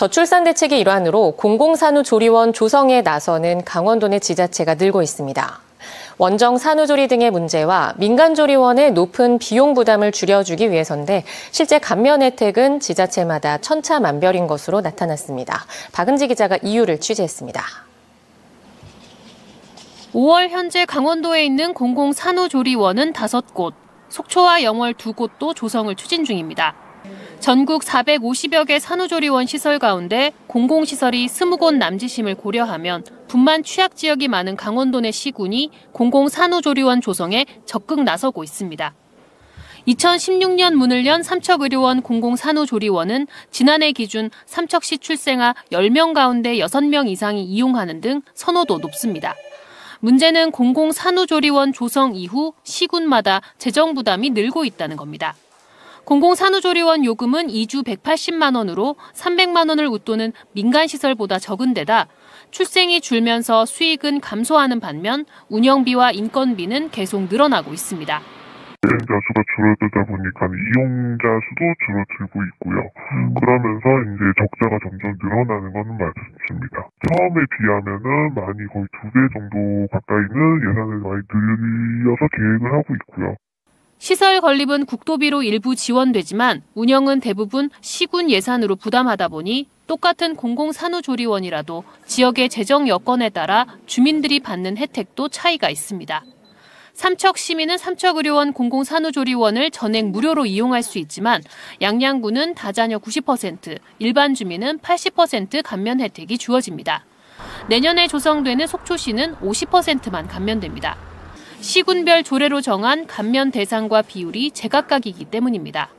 저출산 대책의 일환으로 공공산후조리원 조성에 나서는 강원도 내 지자체가 늘고 있습니다. 원정 산후조리 등의 문제와 민간조리원의 높은 비용 부담을 줄여주기 위해서인데 실제 감면 혜택은 지자체마다 천차만별인 것으로 나타났습니다. 박은지 기자가 이유를 취재했습니다. 5월 현재 강원도에 있는 공공산후조리원은 5곳, 속초와 영월 2곳도 조성을 추진 중입니다. 전국 450여 개 산후조리원 시설 가운데 공공시설이 20곳 남짓임을 고려하면 분만 취약 지역이 많은 강원도 내 시군이 공공산후조리원 조성에 적극 나서고 있습니다. 2016년 문을 연 삼척의료원 공공산후조리원은 지난해 기준 삼척시 출생아 10명 가운데 6명 이상이 이용하는 등 선호도 높습니다. 문제는 공공산후조리원 조성 이후 시군마다 재정 부담이 늘고 있다는 겁니다. 공공산후조리원 요금은 2주 180만 원으로 300만 원을 웃도는 민간시설보다 적은 데다 출생이 줄면서 수익은 감소하는 반면 운영비와 인건비는 계속 늘어나고 있습니다. 여행자 수가 줄어들다 보니까 이용자 수도 줄어들고 있고요. 음. 그러면서 이제 적자가 점점 늘어나는 것은 맞습니다. 처음에 비하면은 많이 거의 두 배 정도 가까이는 예산을 많이 늘려서 계획을 하고 있고요. 시설 건립은 국도비로 일부 지원되지만 운영은 대부분 시군 예산으로 부담하다 보니 똑같은 공공산후조리원이라도 지역의 재정 여건에 따라 주민들이 받는 혜택도 차이가 있습니다. 삼척 시민은 삼척의료원 공공산후조리원을 전액 무료로 이용할 수 있지만 양양구는 다자녀 90%, 일반 주민은 80% 감면 혜택이 주어집니다. 내년에 조성되는 속초시는 50%만 감면됩니다. 시군별 조례로 정한 감면 대상과 비율이 제각각이기 때문입니다.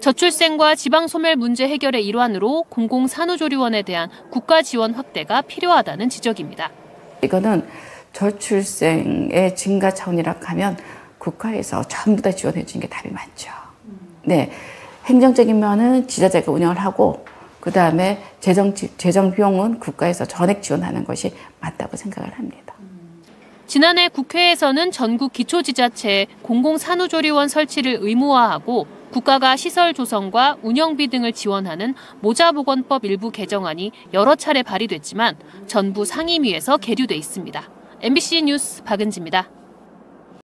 저출생과 지방소멸 문제 해결의 일환으로 공공산후조리원에 대한 국가 지원 확대가 필요하다는 지적입니다. 이거는 저출생의 증가 차원이라 하면 국가에서 전부 다 지원해 주는 게 답이 많죠. 네. 행정적인 면은 지자체가 운영을 하고 그 다음에 재정, 재정 비용은 국가에서 전액 지원하는 것이 맞다고 생각을 합니다. 지난해 국회에서는 전국 기초지자체에 공공산후조리원 설치를 의무화하고 국가가 시설 조성과 운영비 등을 지원하는 모자보건법 일부 개정안이 여러 차례 발의됐지만 전부 상임위에서 계류돼 있습니다. MBC 뉴스 박은지입니다.